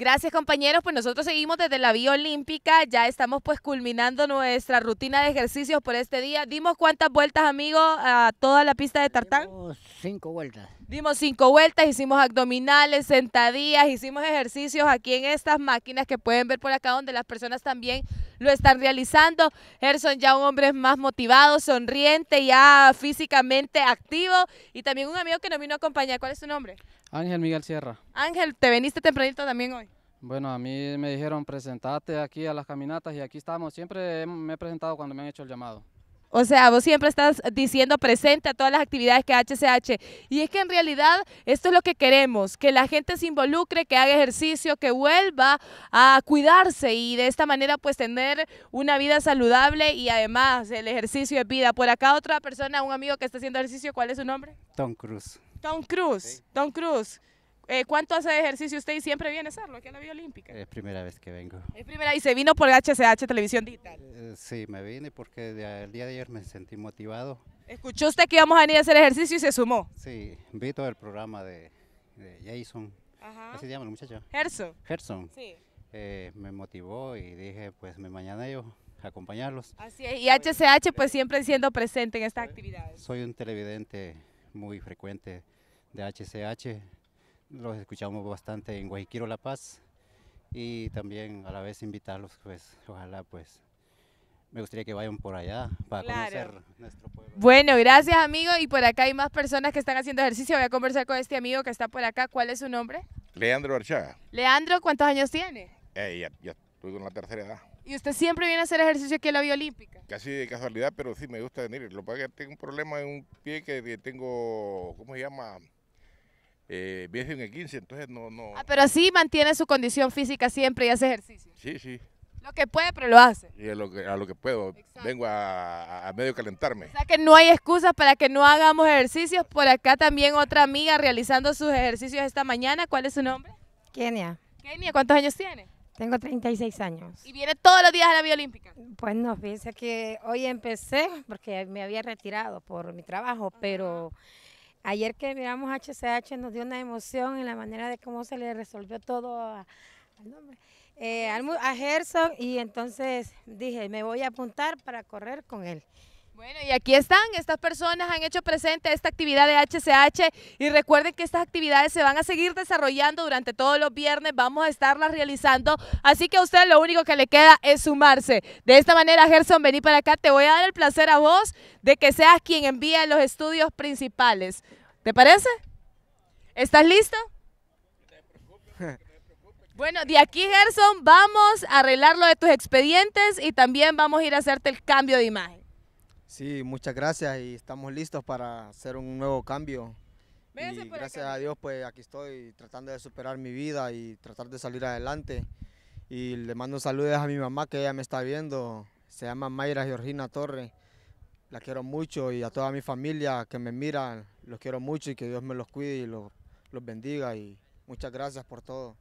Gracias compañeros, pues nosotros seguimos desde la Vía Olímpica, ya estamos pues culminando nuestra rutina de ejercicios por este día. Dimos cuántas vueltas amigos a toda la pista de tartán. Dimos cinco vueltas. Dimos cinco vueltas, hicimos abdominales, sentadillas, hicimos ejercicios aquí en estas máquinas que pueden ver por acá donde las personas también lo están realizando. Gerson ya un hombre más motivado, sonriente, ya físicamente activo y también un amigo que nos vino a acompañar. ¿Cuál es su nombre? Ángel Miguel Sierra. Ángel, ¿te veniste tempranito también hoy? Bueno, a mí me dijeron presentate aquí a las caminatas y aquí estamos. Siempre me he presentado cuando me han hecho el llamado. O sea, vos siempre estás diciendo presente a todas las actividades que HCH. Y es que en realidad esto es lo que queremos, que la gente se involucre, que haga ejercicio, que vuelva a cuidarse y de esta manera pues tener una vida saludable y además el ejercicio es vida. Por acá otra persona, un amigo que está haciendo ejercicio, ¿cuál es su nombre? Tom Cruise. Tom Cruise. Tom Cruise. Eh, ¿Cuánto hace de ejercicio usted y siempre viene a hacerlo aquí a la Vía Olímpica? Es primera vez que vengo. Es primera y se vino por HCH Televisión Digital. Eh, sí, me vine porque de- el día de ayer me sentí motivado. Escuchó usted que íbamos a venir a hacer ejercicio y se sumó. Sí, vi todo el programa de, de Jason, Ajá. así se llama el muchacho, Gerson. Gerson. Sí. Eh, me motivó y dije, pues me mañana yo a acompañarlos. Así es. Y HCH pues siempre siendo presente en estas actividades. Soy un televidente muy frecuente de HCH. Los escuchamos bastante en Guajiquiro La Paz y también a la vez invitarlos, pues ojalá pues me gustaría que vayan por allá para Claro. conocer nuestro pueblo. Bueno, gracias amigo. Y por acá hay más personas que están haciendo ejercicio. Voy a conversar con este amigo que está por acá. ¿Cuál es su nombre? Leandro Archaga. Leandro, ¿cuántos años tiene? Eh, ya, ya estoy con la tercera edad. Y usted siempre viene a hacer ejercicio aquí en la Vía Olímpica. Casi de casualidad, pero sí me gusta venir. Lo que pasa es que tengo un problema en un pie que que tengo, ¿cómo se llama? Eh, viene en el 15, entonces no, no. Ah, pero así mantiene su condición física siempre y hace ejercicio. Sí, sí. Lo que puede, pero lo hace. Y a lo que, a lo que puedo. Exacto. Vengo a, medio calentarme. O sea que no hay excusas para que no hagamos ejercicios. Por acá también otra amiga realizando sus ejercicios esta mañana. ¿Cuál es su nombre? Kenia, Kenia, ¿cuántos años tiene? tengo 36 años. Y viene todos los días a la Vía Olímpica. Pues no, fíjese que hoy empecé porque me había retirado por mi trabajo, pero ayer que miramos HCH nos dio una emoción en la manera de cómo se le resolvió todo a, al nombre, eh, a Gerson y entonces dije, me voy a apuntar para correr con él. Bueno, y aquí están, estas personas han hecho presente esta actividad de HCH y recuerden que estas actividades se van a seguir desarrollando durante todos los viernes, vamos a estarlas realizando, así que a usted lo único que le queda es sumarse. De esta manera, Gerson, vení para acá, te voy a dar el placer a vos de que seas quien envíe los estudios principales. ¿Te parece? ¿Estás listo? Bueno, de aquí, Gerson, vamos a arreglar lo de tus expedientes y también vamos a ir a hacerte el cambio de imagen. Sí, muchas gracias y estamos listos para hacer un nuevo cambio. Y gracias a Dios pues aquí estoy tratando de superar mi vida y tratar de salir adelante. Y le mando saludos a mi mamá que ella me está viendo. Se llama Mayra Georgina Torre. La quiero mucho y a toda mi familia que me mira, los quiero mucho y que Dios me los cuide y los, los bendiga. Y muchas gracias por todo.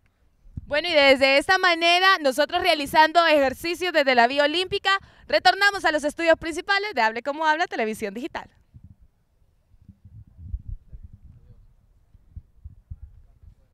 Bueno, y desde esta manera, nosotros realizando ejercicios desde la Vía Olímpica, retornamos a los estudios principales de Hable como Habla Televisión Digital.